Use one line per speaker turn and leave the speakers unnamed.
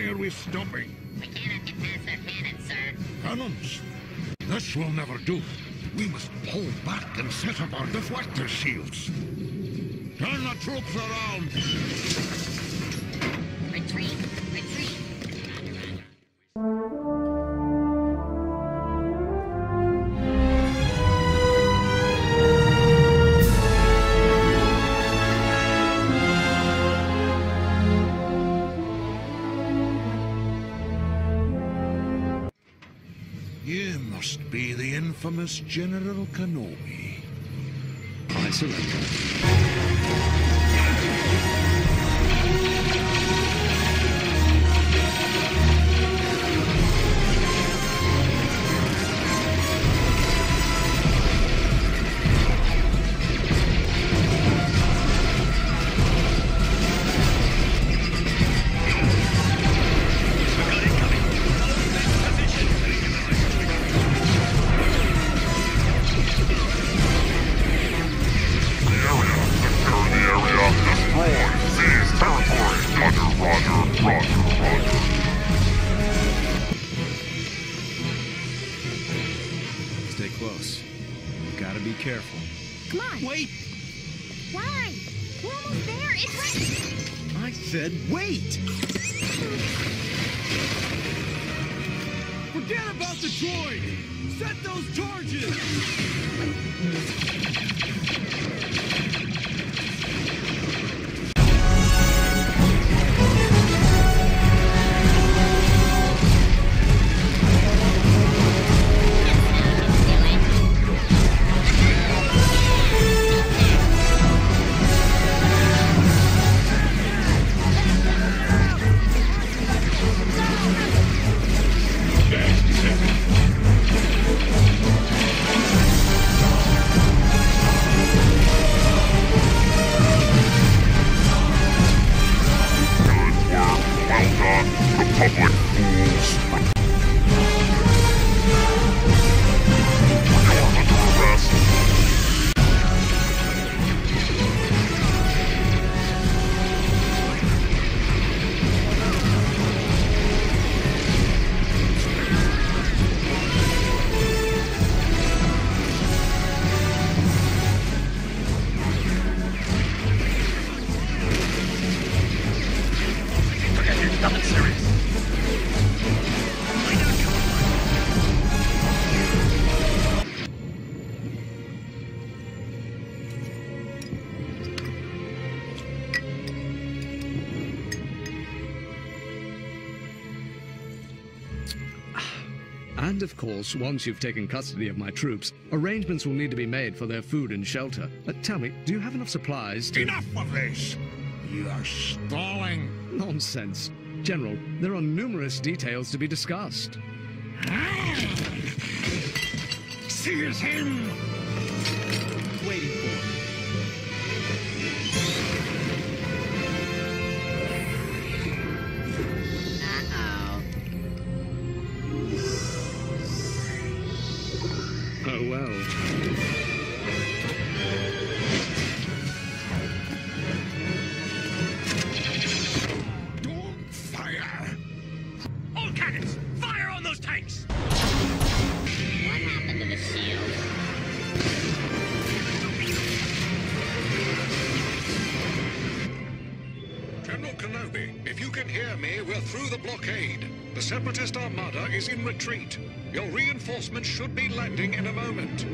be stopping.
We cannot get past their sir.
Cannons? This will never do. We must pull back and set up our deflector shields. Turn the troops around. Must be the infamous General Kenobi.
I surrender. Stay close. You gotta be careful.
Come on.
Wait!
Why? We're almost there. It's right.
I said wait!
Forget about the droid! Set those charges!
Republic fools.
And of course, once you've taken custody of my troops, arrangements will need to be made for their food and shelter. Uh, tell me, do you have enough supplies to.
Enough of this! You are stalling.
Nonsense. General, there are numerous details to be discussed.
Seize him!
Waiting for.
Uh-oh.
General Kenobi, if you can hear me, we're through the blockade. The Separatist Armada is in retreat. Your reinforcements should be landing in a moment.